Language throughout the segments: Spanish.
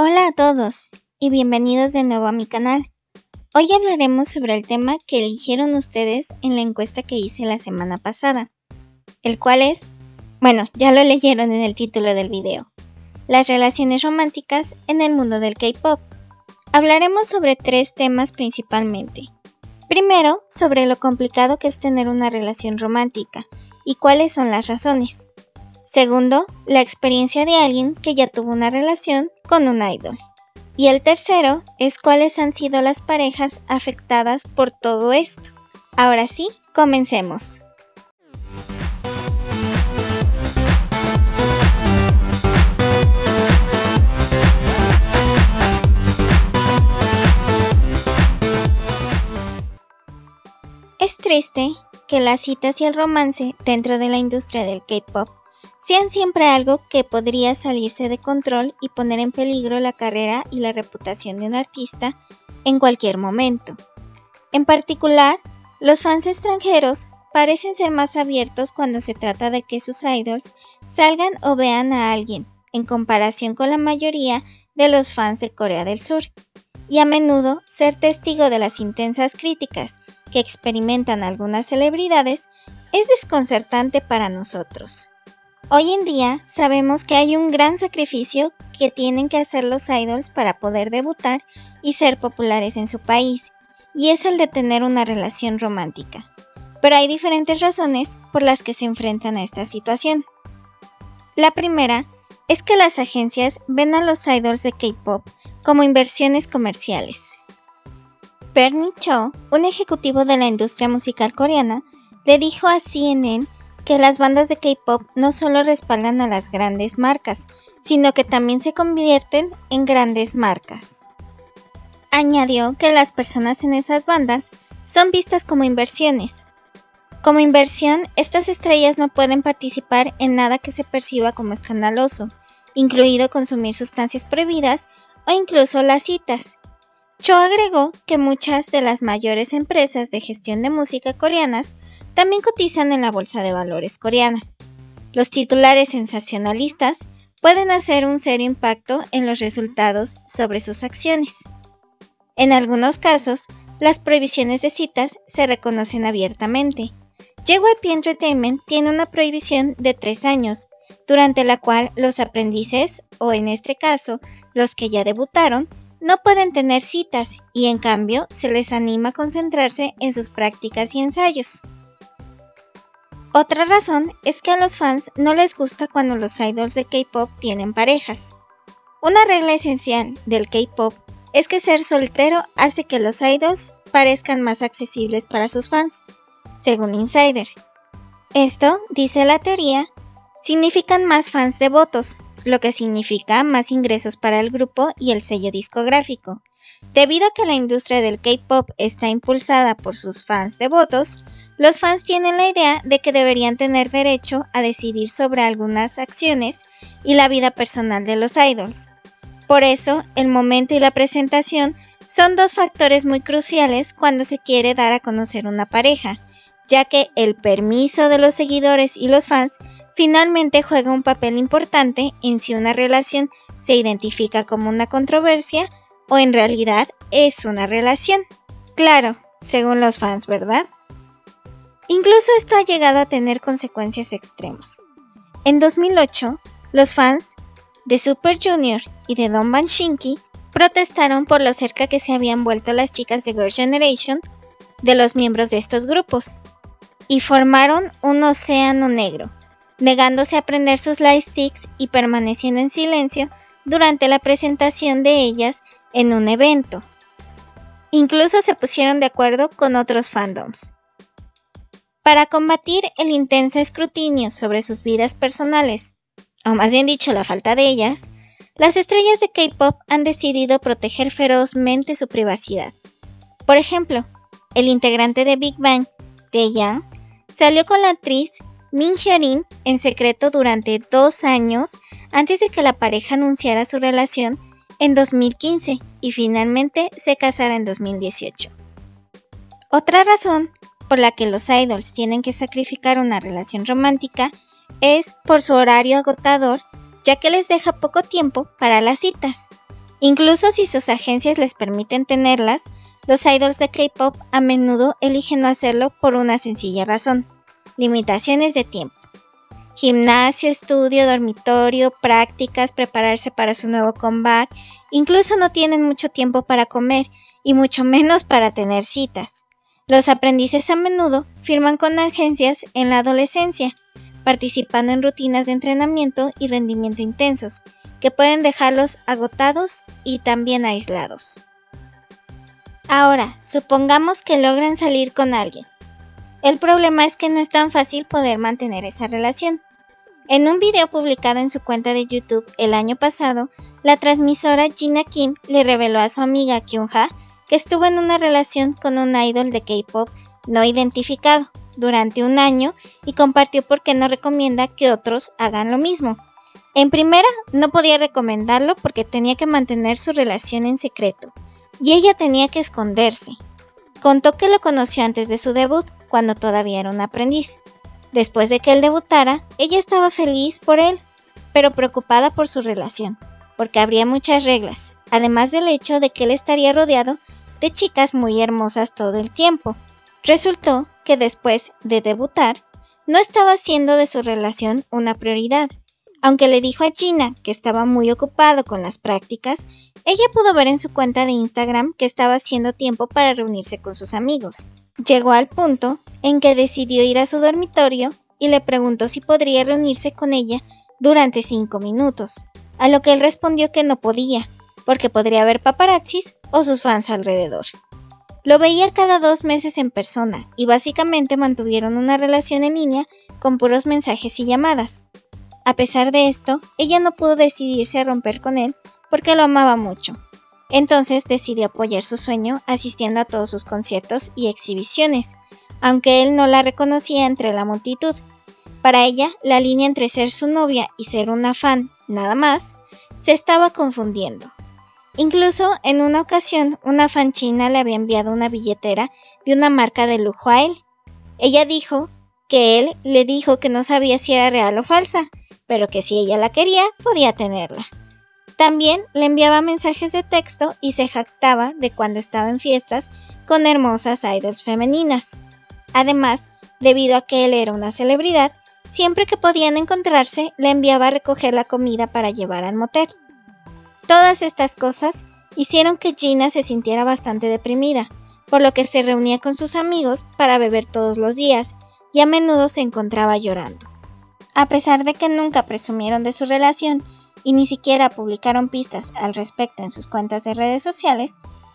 Hola a todos y bienvenidos de nuevo a mi canal. Hoy hablaremos sobre el tema que eligieron ustedes en la encuesta que hice la semana pasada, el cual es, bueno, ya lo leyeron en el título del video, las relaciones románticas en el mundo del K-Pop. Hablaremos sobre tres temas principalmente. Primero, sobre lo complicado que es tener una relación romántica y cuáles son las razones. Segundo, la experiencia de alguien que ya tuvo una relación con un idol. Y el tercero es cuáles han sido las parejas afectadas por todo esto. Ahora sí, comencemos. Es triste que las citas y el romance dentro de la industria del K-Pop sean siempre algo que podría salirse de control y poner en peligro la carrera y la reputación de un artista en cualquier momento. En particular, los fans extranjeros parecen ser más abiertos cuando se trata de que sus idols salgan o vean a alguien, en comparación con la mayoría de los fans de Corea del Sur, y a menudo ser testigo de las intensas críticas que experimentan algunas celebridades es desconcertante para nosotros. Hoy en día sabemos que hay un gran sacrificio que tienen que hacer los idols para poder debutar y ser populares en su país, y es el de tener una relación romántica. Pero hay diferentes razones por las que se enfrentan a esta situación. La primera es que las agencias ven a los idols de K-pop como inversiones comerciales. Bernie Cho, un ejecutivo de la industria musical coreana, le dijo a CNN que las bandas de K-Pop no solo respaldan a las grandes marcas, sino que también se convierten en grandes marcas. Añadió que las personas en esas bandas son vistas como inversiones. Como inversión, estas estrellas no pueden participar en nada que se perciba como escandaloso, incluido consumir sustancias prohibidas o incluso las citas. Cho agregó que muchas de las mayores empresas de gestión de música coreanas también cotizan en la bolsa de valores coreana. Los titulares sensacionalistas pueden hacer un serio impacto en los resultados sobre sus acciones. En algunos casos, las prohibiciones de citas se reconocen abiertamente. JYP Entertainment tiene una prohibición de tres años, durante la cual los aprendices, o en este caso, los que ya debutaron, no pueden tener citas y en cambio se les anima a concentrarse en sus prácticas y ensayos. Otra razón es que a los fans no les gusta cuando los idols de K-pop tienen parejas. Una regla esencial del K-pop es que ser soltero hace que los idols parezcan más accesibles para sus fans, según Insider. Esto, dice la teoría, significan más fans devotos, lo que significa más ingresos para el grupo y el sello discográfico. Debido a que la industria del K-pop está impulsada por sus fans devotos, los fans tienen la idea de que deberían tener derecho a decidir sobre algunas acciones y la vida personal de los idols. Por eso, el momento y la presentación son dos factores muy cruciales cuando se quiere dar a conocer una pareja, ya que el permiso de los seguidores y los fans finalmente juega un papel importante en si una relación se identifica como una controversia o en realidad es una relación. Claro, según los fans, ¿verdad? Incluso esto ha llegado a tener consecuencias extremas. En 2008, los fans de Super Junior y de Don Van Shinky protestaron por lo cerca que se habían vuelto las chicas de Girl Generation de los miembros de estos grupos y formaron un océano negro, negándose a prender sus lightsticks y permaneciendo en silencio durante la presentación de ellas en un evento. Incluso se pusieron de acuerdo con otros fandoms. Para combatir el intenso escrutinio sobre sus vidas personales, o más bien dicho la falta de ellas, las estrellas de K-Pop han decidido proteger ferozmente su privacidad. Por ejemplo, el integrante de Big Bang, Taeyang, salió con la actriz Min Hyorin en secreto durante dos años antes de que la pareja anunciara su relación en 2015 y finalmente se casara en 2018. Otra razón por la que los idols tienen que sacrificar una relación romántica es por su horario agotador, ya que les deja poco tiempo para las citas. Incluso si sus agencias les permiten tenerlas, los idols de K-pop a menudo eligen no hacerlo por una sencilla razón, limitaciones de tiempo. Gimnasio, estudio, dormitorio, prácticas, prepararse para su nuevo comeback, incluso no tienen mucho tiempo para comer y mucho menos para tener citas. Los aprendices a menudo firman con agencias en la adolescencia, participando en rutinas de entrenamiento y rendimiento intensos, que pueden dejarlos agotados y también aislados. Ahora, supongamos que logran salir con alguien. El problema es que no es tan fácil poder mantener esa relación. En un video publicado en su cuenta de YouTube el año pasado, la transmisora Gina Kim le reveló a su amiga Kyung-ha que estuvo en una relación con un idol de K-pop no identificado durante un año y compartió por qué no recomienda que otros hagan lo mismo. En primera, no podía recomendarlo porque tenía que mantener su relación en secreto, y ella tenía que esconderse. Contó que lo conoció antes de su debut, cuando todavía era un aprendiz. Después de que él debutara, ella estaba feliz por él, pero preocupada por su relación, porque habría muchas reglas, además del hecho de que él estaría rodeado de chicas muy hermosas todo el tiempo. Resultó que después de debutar, no estaba haciendo de su relación una prioridad, aunque le dijo a Gina que estaba muy ocupado con las prácticas, ella pudo ver en su cuenta de Instagram que estaba haciendo tiempo para reunirse con sus amigos. Llegó al punto en que decidió ir a su dormitorio y le preguntó si podría reunirse con ella durante cinco minutos, a lo que él respondió que no podía, porque podría haber paparazzis o sus fans alrededor. Lo veía cada dos meses en persona y básicamente mantuvieron una relación en línea con puros mensajes y llamadas. A pesar de esto, ella no pudo decidirse a romper con él porque lo amaba mucho. Entonces decidió apoyar su sueño asistiendo a todos sus conciertos y exhibiciones, aunque él no la reconocía entre la multitud. Para ella, la línea entre ser su novia y ser una fan, nada más, se estaba confundiendo. Incluso en una ocasión, una fan china le había enviado una billetera de una marca de lujo a él. Ella dijo que él le dijo que no sabía si era real o falsa, pero que si ella la quería, podía tenerla. También le enviaba mensajes de texto y se jactaba de cuando estaba en fiestas con hermosas idols femeninas. Además, debido a que él era una celebridad, siempre que podían encontrarse le enviaba a recoger la comida para llevar al motel. Todas estas cosas hicieron que Gina se sintiera bastante deprimida, por lo que se reunía con sus amigos para beber todos los días y a menudo se encontraba llorando. A pesar de que nunca presumieron de su relación y ni siquiera publicaron pistas al respecto en sus cuentas de redes sociales,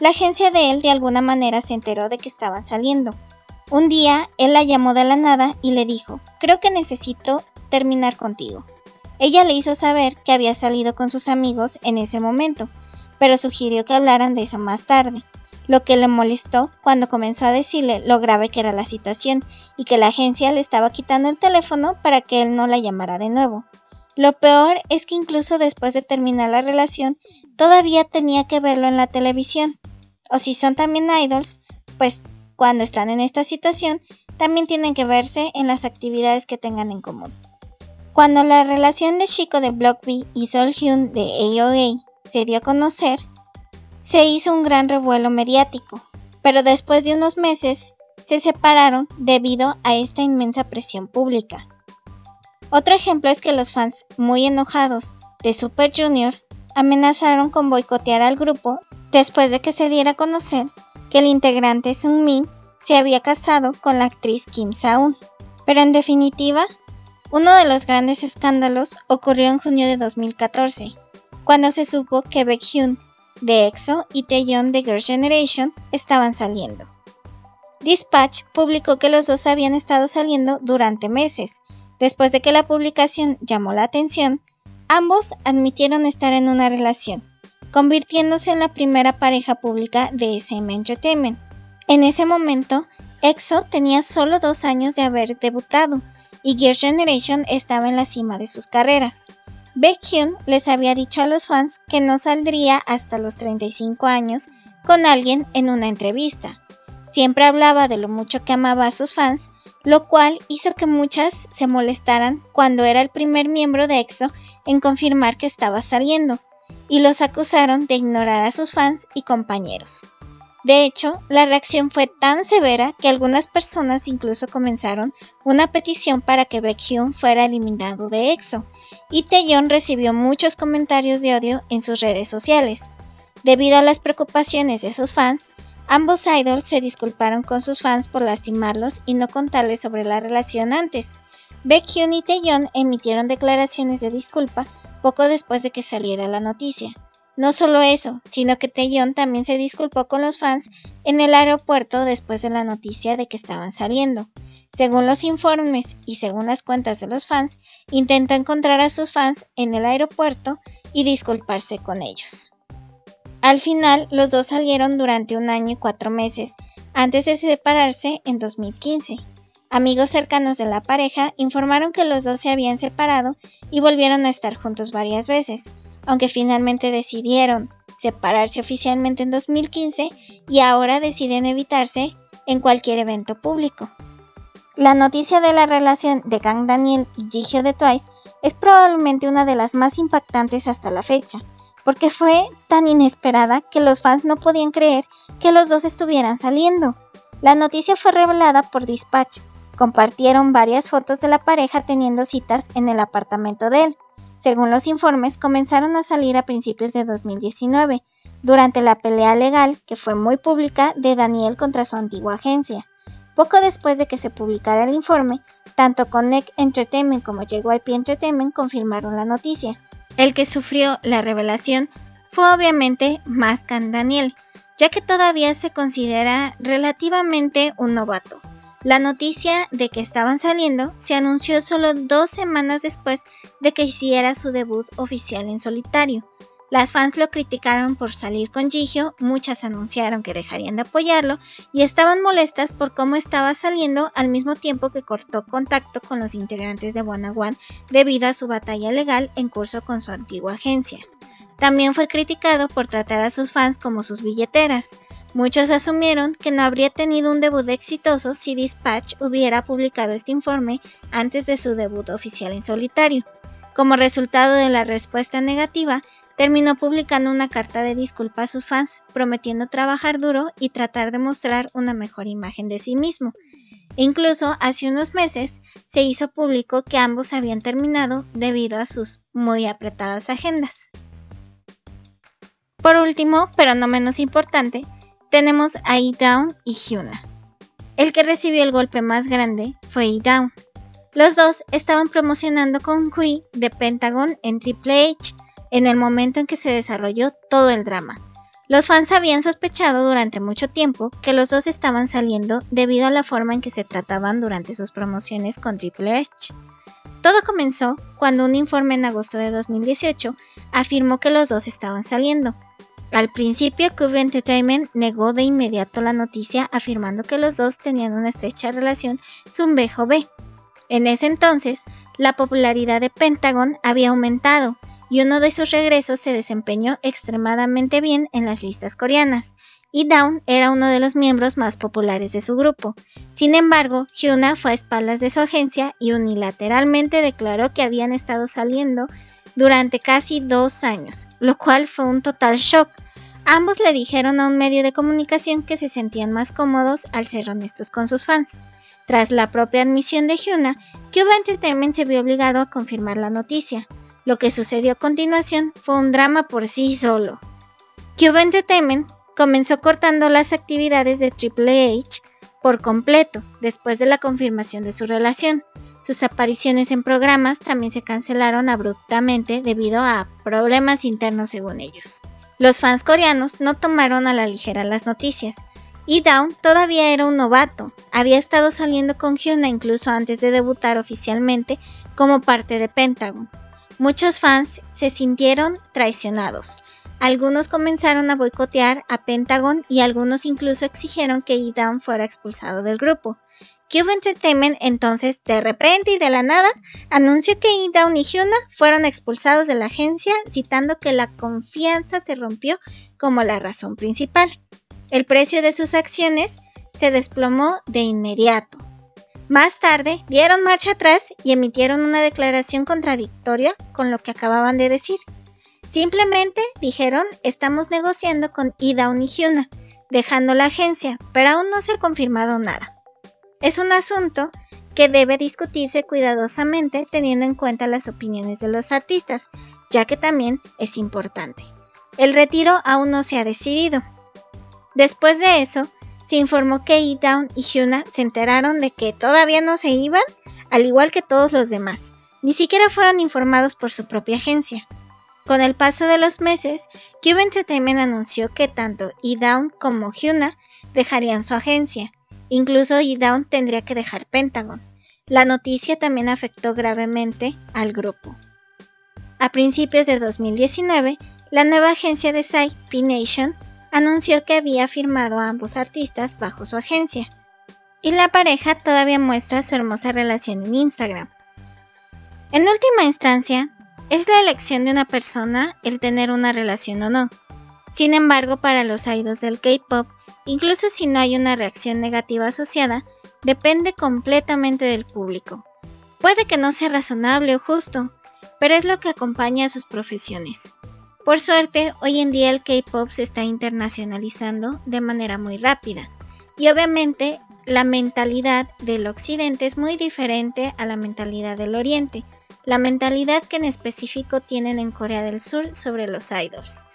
la agencia de él de alguna manera se enteró de que estaban saliendo. Un día, él la llamó de la nada y le dijo, creo que necesito terminar contigo. Ella le hizo saber que había salido con sus amigos en ese momento, pero sugirió que hablaran de eso más tarde lo que le molestó cuando comenzó a decirle lo grave que era la situación y que la agencia le estaba quitando el teléfono para que él no la llamara de nuevo. Lo peor es que incluso después de terminar la relación, todavía tenía que verlo en la televisión. O si son también idols, pues cuando están en esta situación, también tienen que verse en las actividades que tengan en común. Cuando la relación de Chico de Block B y Sol Hyun de AOA se dio a conocer, se hizo un gran revuelo mediático, pero después de unos meses se separaron debido a esta inmensa presión pública. Otro ejemplo es que los fans muy enojados de Super Junior amenazaron con boicotear al grupo después de que se diera a conocer que el integrante Sung Min se había casado con la actriz Kim Saun. Pero en definitiva, uno de los grandes escándalos ocurrió en junio de 2014, cuando se supo que Baekhyun de EXO y Taeyeon de Girls' Generation estaban saliendo. Dispatch publicó que los dos habían estado saliendo durante meses. Después de que la publicación llamó la atención, ambos admitieron estar en una relación, convirtiéndose en la primera pareja pública de SM Entertainment. En ese momento, EXO tenía solo dos años de haber debutado y Girls' Generation estaba en la cima de sus carreras. Baekhyun les había dicho a los fans que no saldría hasta los 35 años con alguien en una entrevista. Siempre hablaba de lo mucho que amaba a sus fans, lo cual hizo que muchas se molestaran cuando era el primer miembro de EXO en confirmar que estaba saliendo. y los acusaron de ignorar a sus fans y compañeros. De hecho, la reacción fue tan severa que algunas personas incluso comenzaron una petición para que Baekhyun fuera eliminado de EXO, y Taeyeon recibió muchos comentarios de odio en sus redes sociales. Debido a las preocupaciones de sus fans, ambos idols se disculparon con sus fans por lastimarlos y no contarles sobre la relación antes. Baekhyun y Taeyeon emitieron declaraciones de disculpa poco después de que saliera la noticia. No solo eso, sino que Taeyeon también se disculpó con los fans en el aeropuerto después de la noticia de que estaban saliendo. Según los informes y según las cuentas de los fans, intenta encontrar a sus fans en el aeropuerto y disculparse con ellos. Al final, los dos salieron durante un año y cuatro meses, antes de separarse en 2015. Amigos cercanos de la pareja informaron que los dos se habían separado y volvieron a estar juntos varias veces, aunque finalmente decidieron separarse oficialmente en 2015 y ahora deciden evitarse en cualquier evento público. La noticia de la relación de Kang Daniel y Jihyo de Twice es probablemente una de las más impactantes hasta la fecha, porque fue tan inesperada que los fans no podían creer que los dos estuvieran saliendo. La noticia fue revelada por Dispatch. Compartieron varias fotos de la pareja teniendo citas en el apartamento de él, según los informes, comenzaron a salir a principios de 2019, durante la pelea legal, que fue muy pública, de Daniel contra su antigua agencia. Poco después de que se publicara el informe, tanto Connect Entertainment como JYP Entertainment confirmaron la noticia. El que sufrió la revelación fue obviamente Mascan Daniel, ya que todavía se considera relativamente un novato. La noticia de que estaban saliendo se anunció solo dos semanas después de que hiciera su debut oficial en solitario. Las fans lo criticaron por salir con Jihyo, muchas anunciaron que dejarían de apoyarlo y estaban molestas por cómo estaba saliendo al mismo tiempo que cortó contacto con los integrantes de One One debido a su batalla legal en curso con su antigua agencia. También fue criticado por tratar a sus fans como sus billeteras. Muchos asumieron que no habría tenido un debut exitoso si Dispatch hubiera publicado este informe antes de su debut oficial en solitario. Como resultado de la respuesta negativa, terminó publicando una carta de disculpa a sus fans, prometiendo trabajar duro y tratar de mostrar una mejor imagen de sí mismo. incluso hace unos meses se hizo público que ambos habían terminado debido a sus muy apretadas agendas. Por último, pero no menos importante, tenemos a E-Down y Hyuna. El que recibió el golpe más grande fue E-Down. Los dos estaban promocionando con Hui de Pentagon en Triple H en el momento en que se desarrolló todo el drama. Los fans habían sospechado durante mucho tiempo que los dos estaban saliendo debido a la forma en que se trataban durante sus promociones con Triple H. Todo comenzó cuando un informe en agosto de 2018 afirmó que los dos estaban saliendo, al principio, Cube Entertainment negó de inmediato la noticia afirmando que los dos tenían una estrecha relación B. En ese entonces, la popularidad de Pentagon había aumentado y uno de sus regresos se desempeñó extremadamente bien en las listas coreanas, y Down era uno de los miembros más populares de su grupo. Sin embargo, Hyuna fue a espaldas de su agencia y unilateralmente declaró que habían estado saliendo durante casi dos años, lo cual fue un total shock Ambos le dijeron a un medio de comunicación que se sentían más cómodos al ser honestos con sus fans. Tras la propia admisión de Hyuna, Cube Entertainment se vio obligado a confirmar la noticia. Lo que sucedió a continuación fue un drama por sí solo. Cube Entertainment comenzó cortando las actividades de Triple H por completo después de la confirmación de su relación. Sus apariciones en programas también se cancelaron abruptamente debido a problemas internos según ellos. Los fans coreanos no tomaron a la ligera las noticias. Y Down todavía era un novato, había estado saliendo con Hyuna incluso antes de debutar oficialmente como parte de Pentagon. Muchos fans se sintieron traicionados. Algunos comenzaron a boicotear a Pentagon y algunos incluso exigieron que E-Down fuera expulsado del grupo. Cube Entertainment entonces, de repente y de la nada, anunció que E-Down y Hyuna fueron expulsados de la agencia, citando que la confianza se rompió como la razón principal. El precio de sus acciones se desplomó de inmediato. Más tarde, dieron marcha atrás y emitieron una declaración contradictoria con lo que acababan de decir. Simplemente dijeron estamos negociando con Idaun y Hyuna, dejando la agencia, pero aún no se ha confirmado nada. Es un asunto que debe discutirse cuidadosamente teniendo en cuenta las opiniones de los artistas, ya que también es importante. El retiro aún no se ha decidido. Después de eso, se informó que E-Down y Hyuna se enteraron de que todavía no se iban, al igual que todos los demás. Ni siquiera fueron informados por su propia agencia. Con el paso de los meses, Cube Entertainment anunció que tanto E-Down como Hyuna dejarían su agencia. Incluso E-Down tendría que dejar Pentagon. La noticia también afectó gravemente al grupo. A principios de 2019, la nueva agencia de Psy, P-Nation, anunció que había firmado a ambos artistas bajo su agencia. Y la pareja todavía muestra su hermosa relación en Instagram. En última instancia, es la elección de una persona el tener una relación o no. Sin embargo, para los idols del K-pop, incluso si no hay una reacción negativa asociada, depende completamente del público. Puede que no sea razonable o justo, pero es lo que acompaña a sus profesiones. Por suerte, hoy en día el K-Pop se está internacionalizando de manera muy rápida. Y obviamente la mentalidad del occidente es muy diferente a la mentalidad del oriente, la mentalidad que en específico tienen en Corea del Sur sobre los idols.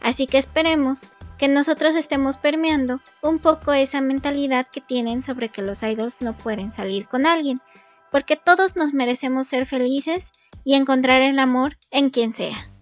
Así que esperemos que nosotros estemos permeando un poco esa mentalidad que tienen sobre que los idols no pueden salir con alguien, porque todos nos merecemos ser felices y encontrar el amor en quien sea.